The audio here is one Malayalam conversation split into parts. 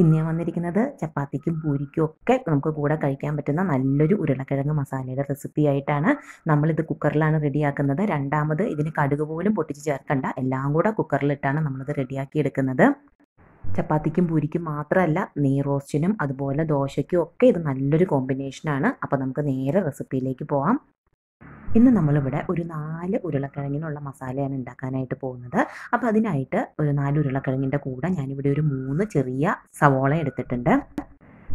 ഇന്ന് ഞാൻ വന്നിരിക്കുന്നത് ചപ്പാത്തിക്കും പൂരിക്കും ഒക്കെ നമുക്ക് കൂടെ കഴിക്കാൻ പറ്റുന്ന നല്ലൊരു ഉരുളക്കിഴങ്ങ് മസാലയുടെ റെസിപ്പി ആയിട്ടാണ് നമ്മളിത് കുക്കറിലാണ് റെഡിയാക്കുന്നത് രണ്ടാമത് ഇതിന് കടുക് പോലും പൊട്ടിച്ച് ചേർക്കണ്ട. എല്ലാം കൂടെ കുക്കറിലിട്ടാണ് നമ്മളിത് റെഡിയാക്കി എടുക്കുന്നത്. ചപ്പാത്തിക്കും പൂരിക്കും മാത്രമല്ല നെയ് റോസ്റ്റിനും അതുപോലെ ദോശയ്ക്കും ഒക്കെ ഇത് നല്ലൊരു കോമ്പിനേഷനാണ് അപ്പോൾ നമുക്ക് നേരെ റെസിപ്പിയിലേക്ക് പോവാം. ഇന്ന് നമ്മളിവിടെ ഒരു നാല് ഉരുളക്കിഴങ്ങിനുള്ള മസാലയാണ് ഉണ്ടാക്കാനായിട്ട് പോകുന്നത്. അപ്പോൾ അതിനായിട്ട് ഒരു നാല് ഉരുളക്കിഴങ്ങിന്റെ കൂടെ ഞാനിവിടെ ഒരു മൂന്ന് ചെറിയ സവോള എടുത്തിട്ടുണ്ട്.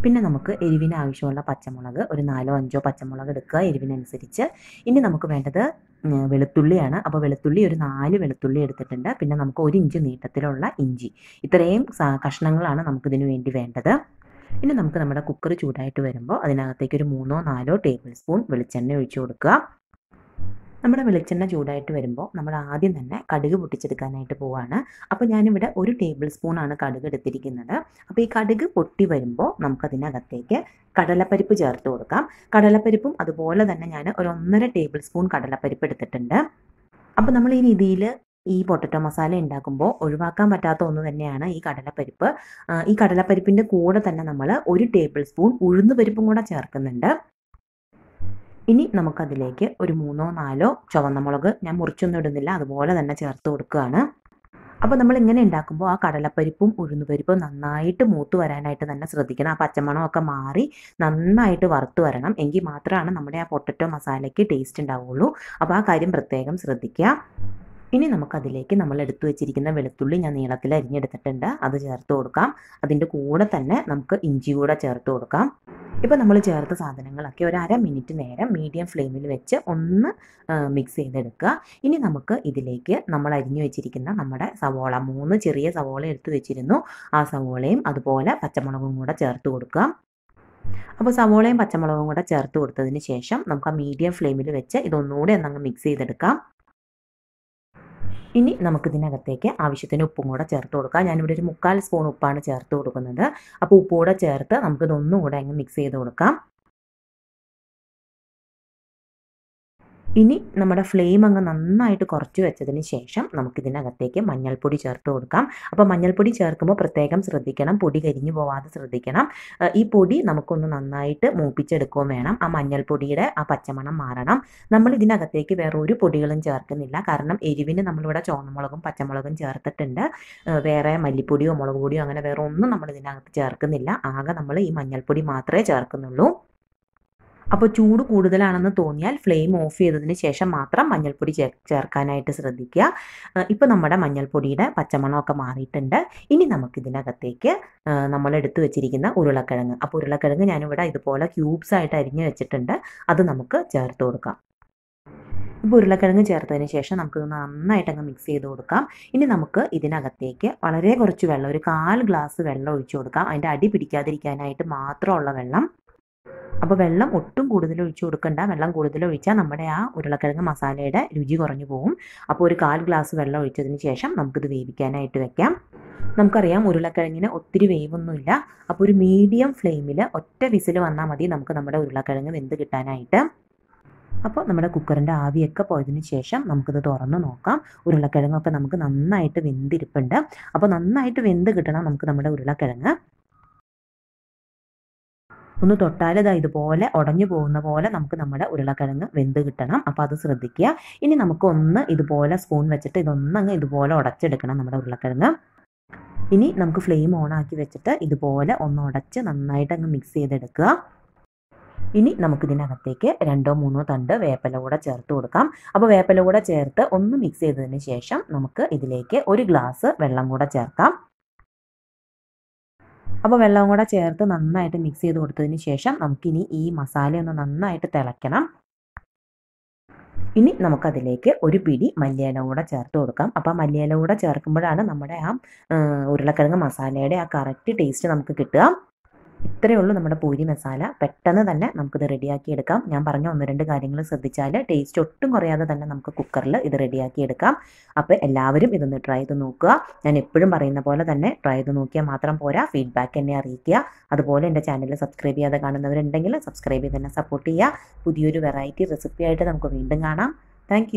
പിന്നെ നമുക്ക് എരിവിന് ആവശ്യമുള്ള പച്ചമുളക് ഒരു നാലോ അഞ്ചോ പച്ചമുളക് എടുക്കുക എരിവിനനുസരിച്ച്. ഇനി നമുക്ക് വേണ്ടത് വെളുത്തുള്ളിയാണ്. അപ്പോൾ വെളുത്തുള്ളി ഒരു നാല് വെളുത്തുള്ളി എടുത്തിട്ടുണ്ട്. പിന്നെ നമുക്ക് ഒരു ഇഞ്ച് നീട്ടത്തിലുള്ള ഇഞ്ചി. ഇത്രയും കഷ്ണങ്ങളാണ് നമുക്കിതിനു വേണ്ടി വേണ്ടത്. ഇനി നമുക്ക് നമ്മുടെ കുക്കർ ചൂടായിട്ട് വരുമ്പോൾ അതിനകത്തേക്ക് ഒരു മൂന്നോ നാലോ ടേബിൾ സ്പൂൺ വെളിച്ചെണ്ണ ഒഴിച്ചു കൊടുക്കുക. നമ്മുടെ വെളിച്ചെണ്ണ ചൂടായിട്ട് വരുമ്പോൾ നമ്മൾ ആദ്യം തന്നെ കടുക് പൊട്ടിച്ചെടുക്കാനായിട്ട് പോവാണ്. അപ്പോൾ ഞാനിവിടെ ഒരു ടേബിൾ സ്പൂണാണ് കടുക് എടുത്തിരിക്കുന്നത്. അപ്പോൾ ഈ കടുക് പൊട്ടി വരുമ്പോൾ നമുക്കതിനകത്തേക്ക് കടലപ്പരിപ്പ് ചേർത്ത് കൊടുക്കാം. കടലപ്പരിപ്പും അതുപോലെ തന്നെ ഞാൻ ഒരു ഒന്നര ടേബിൾ സ്പൂൺ കടലപ്പരിപ്പ് എടുത്തിട്ടുണ്ട്. അപ്പോൾ നമ്മൾ ഈ രീതിയിൽ ഈ പൊട്ടറ്റോ മസാല ഉണ്ടാക്കുമ്പോൾ ഒഴിവാക്കാൻ പറ്റാത്ത ഒന്ന് തന്നെയാണ് ഈ കടലപ്പരിപ്പ്. ഈ കടലപ്പരിപ്പിന്റെ കൂടെ തന്നെ നമ്മൾ ഒരു ടേബിൾ സ്പൂൺ ഉഴുന്ന് പരിപ്പും കൂടെ ചേർക്കുന്നുണ്ട്. ഇനി നമുക്കതിലേക്ക് ഒരു മൂന്നോ നാലോ ചുവന്ന മുളക് ഞാൻ മുറിച്ചൊന്നും ഇടുന്നില്ല അതുപോലെ തന്നെ ചേർത്ത് കൊടുക്കുകയാണ്. അപ്പോൾ നമ്മൾ ഇങ്ങനെ ഉണ്ടാക്കുമ്പോൾ ആ കടലപ്പരിപ്പും ഉഴുന്നുപരിപ്പും നന്നായിട്ട് മൂത്ത് വരാനായിട്ട് തന്നെ ശ്രദ്ധിക്കണം. ആ പച്ചമണമൊക്കെ മാറി നന്നായിട്ട് വറുത്ത് വരണം. എങ്കിൽ മാത്രമാണ് നമ്മുടെ ആ പൊട്ടറ്റോ മസാലയ്ക്ക് ടേസ്റ്റ് ഉണ്ടാവുള്ളൂ. അപ്പോൾ ആ കാര്യം പ്രത്യേകം ശ്രദ്ധിക്കുക. ഇനി നമുക്കതിലേക്ക് നമ്മൾ എടുത്തു വെച്ചിരിക്കുന്ന വെളുത്തുള്ളി ഞാൻ നീളത്തിൽ അരിഞ്ഞെടുത്തിട്ടുണ്ട്. അത് ചേർത്ത് കൊടുക്കാം. അതിന്റെ കൂടെ തന്നെ നമുക്ക് ഇഞ്ചി കൂടെ ചേർത്ത് കൊടുക്കാം. ഇപ്പോൾ നമ്മൾ ചേർത്ത സാധനങ്ങളൊക്കെ ഒരു അര മിനിറ്റ് നേരം മീഡിയം ഫ്ലെയിമിൽ വെച്ച് ഒന്ന് മിക്സ് ചെയ്തെടുക്കുക. ഇനി നമുക്ക് ഇതിലേക്ക് നമ്മൾ അരിഞ്ഞു വെച്ചിരിക്കുന്ന നമ്മുടെ സവോള മൂന്ന് ചെറിയ സവോള എടുത്തു വെച്ചിരുന്നു. ആ സവോളയും അതുപോലെ പച്ചമുളകും കൂടെ ചേർത്ത് കൊടുക്കാം അപ്പോൾ സവോളയും പച്ചമുളകും കൂടെ ചേർത്ത് കൊടുത്തതിന് ശേഷം നമുക്ക് ആ മീഡിയം ഫ്ലെയിമിൽ വെച്ച് ഇതൊന്നുകൂടെ ഒന്നങ്ങ് മിക്സ് ചെയ്തെടുക്കാം. ഇനി നമുക്കിതിനകത്തേക്ക് ആവശ്യത്തിന് ഉപ്പും കൂടെ ചേർത്ത് കൊടുക്കാം. ഞാനിവിടെ ഒരു മുക്കാൽ സ്പൂൺ ഉപ്പാണ് ചേർത്ത് കൊടുക്കുന്നത്. അപ്പോൾ ഉപ്പ് കൂടെ ചേർത്ത് നമുക്കിതൊന്നും കൂടെ അങ്ങ് മിക്സ് ചെയ്ത് കൊടുക്കാം. ഇനി നമ്മുടെ ഫ്ലെയിം അങ്ങ് നന്നായിട്ട് കുറച്ച് വെച്ചതിന് ശേഷം നമുക്കിതിനകത്തേക്ക് മഞ്ഞൾപ്പൊടി ചേർത്ത് കൊടുക്കാം. അപ്പോൾ മഞ്ഞൾപ്പൊടി ചേർക്കുമ്പോൾ പ്രത്യേകം ശ്രദ്ധിക്കണം. പൊടി കരിഞ്ഞു പോവാതെ ശ്രദ്ധിക്കണം. ഈ പൊടി നമുക്കൊന്ന് നന്നായിട്ട് മൂപ്പിച്ചെടുക്കുകയും വേണം. ആ മഞ്ഞൾപ്പൊടിയുടെ ആ പച്ചമണം മാറണം. നമ്മൾ ഇതിനകത്തേക്ക് വേറെ ഒരു പൊടികളും ചേർക്കുന്നില്ല. കാരണം എരിവിന് നമ്മളിവിടെ ചുവന്നമുളകും പച്ചമുളകും ചേർത്തിട്ടുണ്ട്. വേറെ മല്ലിപ്പൊടിയോ മുളക് പൊടിയോ അങ്ങനെ വേറെ ഒന്നും നമ്മൾ ഇതിനകത്ത് ചേർക്കുന്നില്ല. ആകെ നമ്മൾ ഈ മഞ്ഞൾപ്പൊടി മാത്രമേ ചേർക്കുന്നുള്ളൂ. അപ്പോൾ ചൂട് കൂടുതലാണെന്ന് തോന്നിയാൽ ഫ്ലെയിം ഓഫ് ചെയ്തതിന് ശേഷം മാത്രം മഞ്ഞൾപ്പൊടി ചേർക്കാനായിട്ട് ശ്രദ്ധിക്കുക. ഇപ്പോൾ നമ്മുടെ മഞ്ഞൾപ്പൊടിയുടെ പച്ചമണമൊക്കെ മാറിയിട്ടുണ്ട്. ഇനി നമുക്കിതിനകത്തേക്ക് ഇതിനകത്തേക്ക് നമ്മൾ എടുത്തു വെച്ചിരിക്കുന്ന ഉരുളക്കിഴങ്ങ്. അപ്പോൾ ഉരുളക്കിഴങ്ങ് ഞാനിവിടെ ഇതുപോലെ ക്യൂബ്സ് ആയിട്ട് അരിഞ്ഞ് വെച്ചിട്ടുണ്ട്. അത് നമുക്ക് ചേർത്ത് കൊടുക്കാം. ഇപ്പോൾ ഉരുളക്കിഴങ്ങ് ചേർത്തതിന് ശേഷം നമുക്ക് നന്നായിട്ട് അങ്ങ് മിക്സ് ചെയ്ത് കൊടുക്കാം. ഇനി നമുക്ക് ഇതിനകത്തേക്ക് വളരെ കുറച്ച് വെള്ളം ഒരു കാൽ ഗ്ലാസ് വെള്ളം ഒഴിച്ചു കൊടുക്കാം. അതിന്റെ അടി പിടിക്കാതിരിക്കാനായിട്ട് മാത്രമുള്ള വെള്ളം അപ്പോൾ വെള്ളം ഒട്ടും കൂടുതൽ ഒഴിച്ചു കൊടുക്കണ്ട. വെള്ളം കൂടുതൽ ഒഴിച്ചാൽ നമ്മുടെ ആ ഉരുളക്കിഴങ്ങ് മസാലയുടെ രുചി കുറഞ്ഞു പോകും അപ്പോൾ ഒരു കാൽ ഗ്ലാസ് വെള്ളം ഒഴിച്ചതിന് ശേഷം നമുക്കിത് വേവിക്കാനായിട്ട് വെക്കാം. നമുക്കറിയാം ഉരുളക്കിഴങ്ങിന് ഒത്തിരി വേവൊന്നുമില്ല. അപ്പോൾ ഒരു മീഡിയം ഫ്ലെയിമിൽ ഒറ്റ വിസിൽ വന്നാൽ മതി നമുക്ക് നമ്മുടെ ഉരുളക്കിഴങ്ങ് വെന്ത് കിട്ടാനായിട്ട്. അപ്പോൾ നമ്മുടെ കുക്കറിന്റെ ആവിയൊക്കെ പോയതിന് ശേഷം നമുക്കിത് തുറന്ന് നോക്കാം. ഉരുളക്കിഴങ്ങൊക്കെ നമുക്ക് നന്നായിട്ട് വെന്തിരിപ്പുണ്ട്. അപ്പോൾ നന്നായിട്ട് വെന്ത് കിട്ടണം നമുക്ക് നമ്മുടെ ഉരുളക്കിഴങ്ങ്. ഒന്ന് തൊട്ടാലത് ഇതാ ഇതുപോലെ ഉടഞ്ഞു പോകുന്ന പോലെ നമുക്ക് നമ്മുടെ ഉരുളക്കിഴങ്ങ് വെന്ത് കിട്ടണം. അപ്പോൾ അത് ശ്രദ്ധിക്കുക. ഇനി നമുക്ക് ഒന്ന് ഇതുപോലെ സ്പൂൺ വെച്ചിട്ട് ഇതൊന്നങ്ങ് ഇതുപോലെ ഉടച്ചെടുക്കണം നമ്മുടെ ഉരുളക്കിഴങ്ങ്. ഇനി നമുക്ക് ഫ്ലെയിം ഓൺ ആക്കി വെച്ചിട്ട് ഇതുപോലെ ഒന്ന് ഉടച്ച് നന്നായിട്ട് അങ്ങ് മിക്സ് ചെയ്തെടുക്കുക. ഇനി നമുക്കിതിനകത്തേക്ക് രണ്ടോ മൂന്നോ തണ്ട് വേപ്പില കൂടെ ചേർത്ത് കൊടുക്കാം. അപ്പോൾ വേപ്പില കൂടെ ചേർത്ത് ഒന്ന് മിക്സ് ചെയ്തതിന് ശേഷം നമുക്ക് ഇതിലേക്ക് ഒരു ഗ്ലാസ് വെള്ളം കൂടെ ചേർക്കാം. അപ്പോൾ വെള്ളവും കൂടെ ചേർത്ത് നന്നായിട്ട് മിക്സ് ചെയ്ത് കൊടുത്തതിന് ശേഷം നമുക്കിനി ഈ മസാല ഒന്ന് നന്നായിട്ട് തിളയ്ക്കണം. ഇനി നമുക്കതിലേക്ക് ഒരു പിടി മല്ലിയില കൂടെ ചേർത്ത് കൊടുക്കാം. അപ്പോൾ മല്ലിയില കൂടെ ചേർക്കുമ്പോഴാണ് നമ്മുടെ ആ, ഉരുളക്കിഴങ്ങ് മസാലയുടെ ആ കറക്റ്റ് ടേസ്റ്റ് നമുക്ക് കിട്ടുക. ഇത്രയേ ഉള്ളൂ നമ്മുടെ പൂരി മസാല. പെട്ടെന്ന് തന്നെ നമുക്കിത് റെഡിയാക്കി എടുക്കാം. ഞാൻ പറഞ്ഞ ഒന്ന് രണ്ട് കാര്യങ്ങൾ ശ്രദ്ധിച്ചാൽ ടേസ്റ്റ് ഒട്ടും കുറയാതെ തന്നെ നമുക്ക് കുക്കറിൽ ഇത് റെഡിയാക്കി എടുക്കാം. അപ്പോൾ എല്ലാവരും ഇതൊന്ന് ട്രൈ ചെയ്ത് നോക്കുക. ഞാൻ എപ്പോഴും പറയുന്ന പോലെ തന്നെ ട്രൈ ചെയ്ത് നോക്കിയാൽ മാത്രം പോരാ. ഫീഡ്ബാക്ക് എന്നെ അറിയിക്കുക. അതുപോലെ എന്റെ ചാനൽ സബ്സ്ക്രൈബ് ചെയ്യാതെ കാണുന്നവരുണ്ടെങ്കിൽ സബ്സ്ക്രൈബ് ചെയ്ത് തന്നെ സപ്പോർട്ട് ചെയ്യുക. പുതിയൊരു വെറൈറ്റി റെസിപ്പി ആയിട്ട് നമുക്ക് വീണ്ടും കാണാം. താങ്ക്